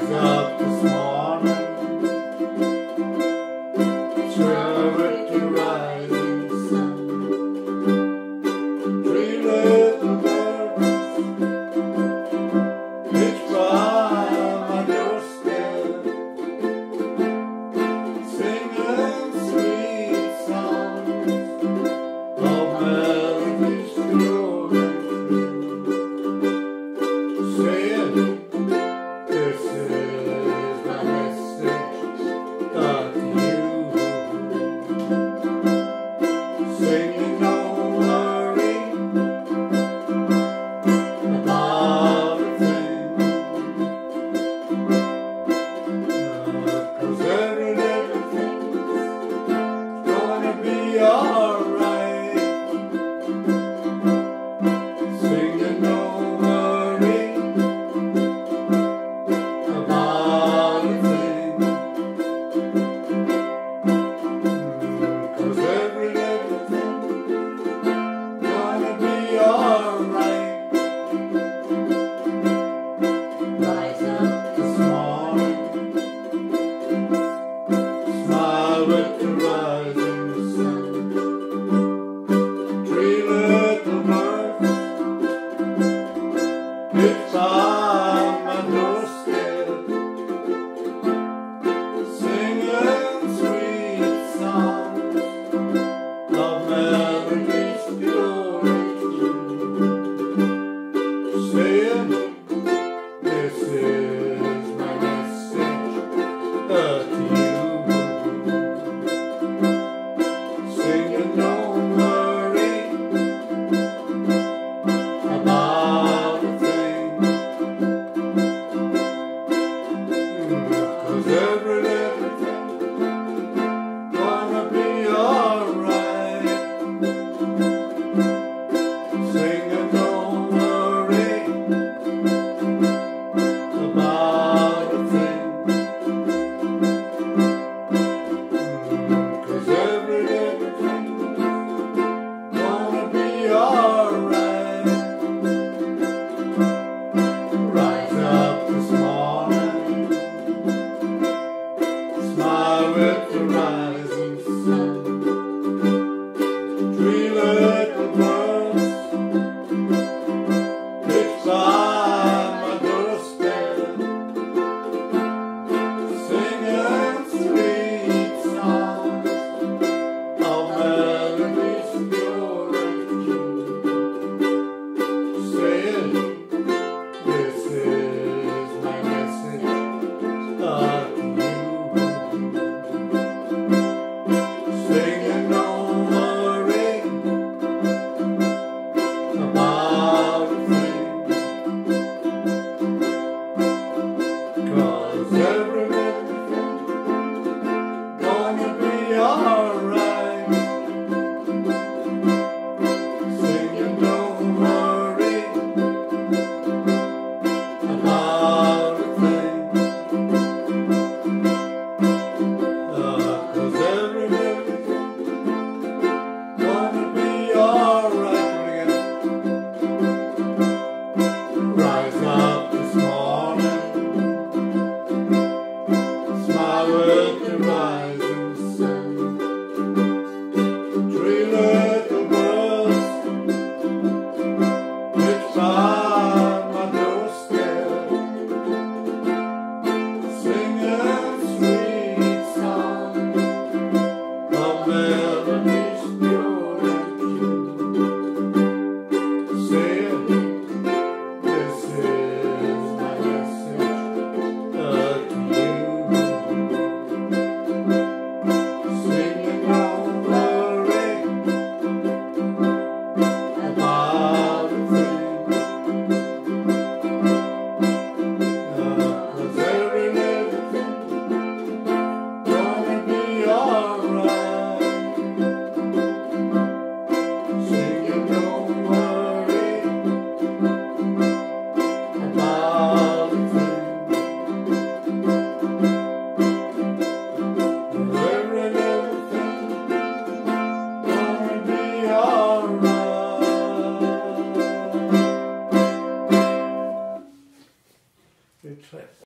God. Amen.